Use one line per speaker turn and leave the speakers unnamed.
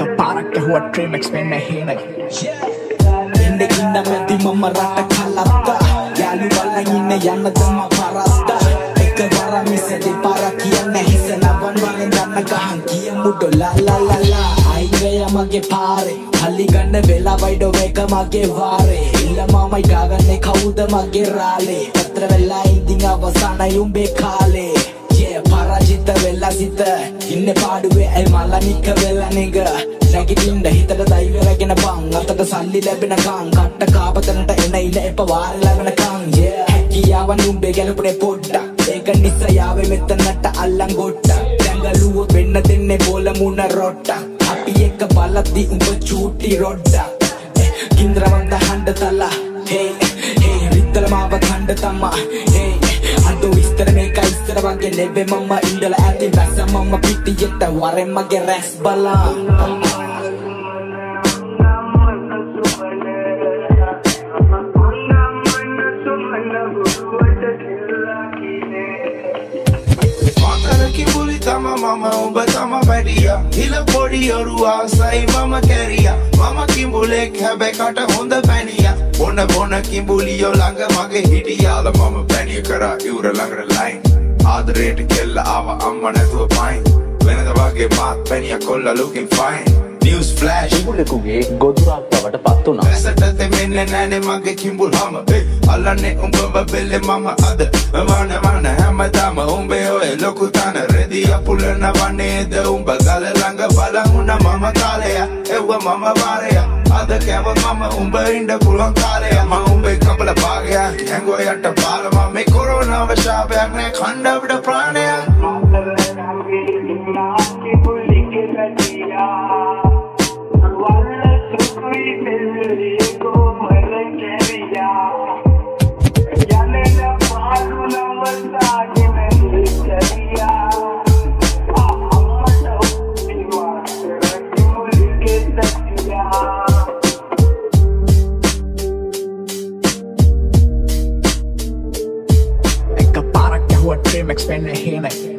कपारा के हुआ ट्रेमेक्स में नहीं
नहीं ज़िंदगी ना मैं दिमाग मराठा खा लगता यालू वाला ही नहीं याना जमा भरास्ता එක වර මිස දෙපාර කියන්න හිස නවන් වගෙන් දන්න ගහන් කියමුඩ ලල්ලල්ලලා අයිවය මගේ පාරේ හල්ලි ගන්න වෙලා වයිඩෝ එක මගේ වාරේ ඉල්ල මමයි ගාගන්නේ කවුද මගේ රාලේ පත්‍ර වෙලා ඉදිං අවසානයි උඹේ කාලේ Yeah, පරාජිත වෙලා සිත ඉන්න පාඩුවේ ඇයි මලනික වෙලා නෙග නැගිටින්ද හිතට දයිවරගෙන බං අතට සල්ලි ලැබෙනකං කට්ට කාපතනට එන ඉල එප වාර ලැබෙනකං yeah. හැකියාවන් උඹේ ගැලපුනේ පොඩ්ඩක් ඒක නිසා යාවේ මෙතනට අල්ලන් ගොට්ටක් දැඟලුවොත් වෙන්න දෙන්නේ බෝල මුණ රොට්ටක් අපි එක බලද්දි උඹ චූටි රොඩ්ඩක් කින්ද්‍රවන්ද හඬ තලා. hey, hey, රිත්තල මාව කණ්ඩ තමා. hey, අද විස්තර මේක ඉස්සර වගේ නෙවෙයි මම ඉඳලා ඇති වැස මම පිටියට වරෙන් මගේ රැස් බලා.
තම මම ඔබ තම පැඩිය හිල පොඩියොරු ආසයි මම කැරිය මම කිඹුලෙක් හැබැකට හොඳ පැනිය බොන බොන කිඹුලියෝ ළඟ මගේ හිටියාල මම පැනිය කරා ඉවර ළඟට ලයින් ආදරයට කෙල්ල ආව අම්ම නැතුව පයින් වෙනද වගේ මාත් පැනිය කොල්ල looking fine. News flash.
කිඹුලෙකුගේ ගොදුරක් බවට පත් වුණා.
ඇසට තෙමෙන්න නෑනේ මගේ කිඹුල් හම අල්ලන්නේ උඹව බෙල්ලෙ මම අද මන මන හැමදාම උඹේ ඔය ලොකු තන රෙදිය පුලන වනේද උඹ ගල ළඟ බලහුණ මම කාලය එව්ව මම වාරය අද කැව මම උඹ ඉන්න පුළුවන් කාලය ම උඹේ කපල පාගය ඇඟෝ යට පාලම මේ කොරෝනාව ශාපයක් නෑ කණ්ඩවිට ප්‍රාණයක්
I'm expanding here.